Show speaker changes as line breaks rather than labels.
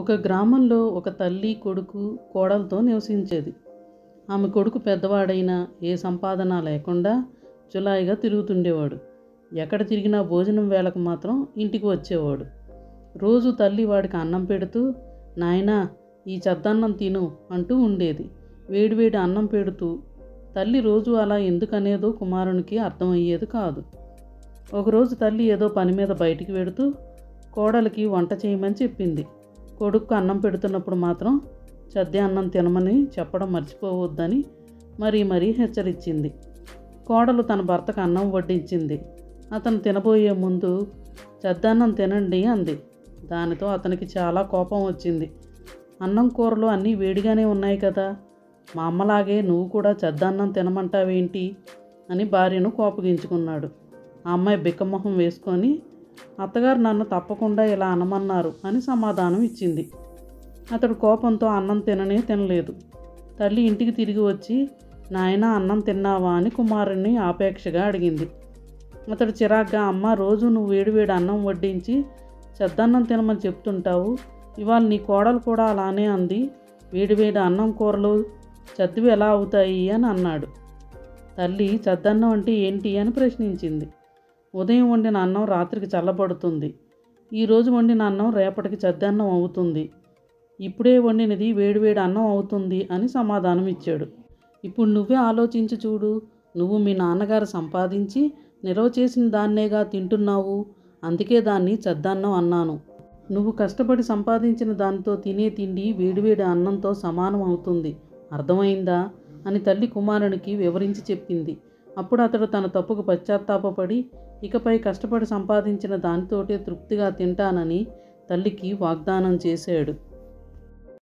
ఒక గ్రామంలో ఒక తల్లి కొడుకు కోడలతో నివసించేది. ఆమె కొడుకు పెద్దవాడైనా ఏ సంపాదన లేకుండా జులాయిగా తిరుగుతుండేవాడు. ఎక్కడ తిరిగినా భోజనం వేళకు మాత్రం ఇంటికి వచ్చేవాడు. రోజు తల్లి వాడికి అన్నం పెడుతూ నాయనా ఈ చద్దన్నం తిను అంటూ ఉండేది. వేడివేడి అన్నం పెడుతూ తల్లి రోజు అలా ఎందుకనేదో కుమారునికి అర్థమయ్యేది కాదు. ఒకరోజు తల్లి ఏదో పని మీద బయటికి వెడుతూ కోడలికి వంట చేయమని చెప్పింది. కొడుకు అన్నం పెడుతున్నప్పుడు మాత్రం చద్దే అన్నం తినమని చెప్పడం మర్చిపోవద్దని మరీ మరీ హెచ్చరించింది. కోడలు తన భర్తకు అన్నం వడ్డించింది. అతను తినబోయే ముందు చద్దన్నం తినండి అంది. దానితో అతనికి చాలా కోపం వచ్చింది. అన్నం కూరలు అన్నీ వేడిగానే ఉన్నాయి కదా మా అమ్మలాగే నువ్వు కూడా చద్దన్నం తినమంటావేంటి? అని భార్యను కోపగించుకున్నాడు. ఆ అమ్మాయి బిక్కమొహం వేసుకొని అత్తగారు నన్ను తప్పకుండా ఇలా అనమన్నారు అని సమాధానం ఇచ్చింది. అతడు కోపంతో అన్నం తిననే తినలేదు. తల్లి ఇంటికి తిరిగి వచ్చి నాయన అన్నం తిన్నావా? అని కుమారుణ్ణి ఆపేక్షగా అడిగింది. అతడు చిరాగ్గా అమ్మ రోజు నువ్వు వేడివేడి అన్నం వడ్డించి చెద్దన్నం తినమని చెప్తుంటావు. ఇవాళ నీ కోడలు కూడా అలానే అంది. వేడివేడి అన్నం కూరలు చద్దివి ఎలా అవుతాయి? అని అన్నాడు. తల్లి చద్దన్నం అంటే ఏంటి? అని ప్రశ్నించింది. ఉదయం వండిన అన్నం రాత్రికి చల్లబడుతుంది. ఈరోజు వండిన అన్నం రేపటికి చద్దన్నం అవుతుంది. ఇప్పుడే వండినది వేడివేడి అన్నం అవుతుంది అని సమాధానం ఇచ్చాడు. ఇప్పుడు నువ్వే ఆలోచించి చూడు. నువ్వు మీ నాన్నగారు సంపాదించి నిల్వ చేసిన దాన్నేగా తింటున్నావు. అందుకే దాన్ని చద్దన్నం అన్నాను. నువ్వు కష్టపడి సంపాదించిన దానితో తినే తిండి వేడివేడి అన్నంతో సమానం అవుతుంది. అర్థమైందా? అని తల్లి కుమారునికి వివరించి చెప్పింది. అప్పుడు అతడు తన తప్పుకు పశ్చాత్తాపపడి ఇకపై కష్టపడి సంపాదించిన దానితోటే తృప్తిగా తింటానని తల్లికి వాగ్దానం చేశాడు.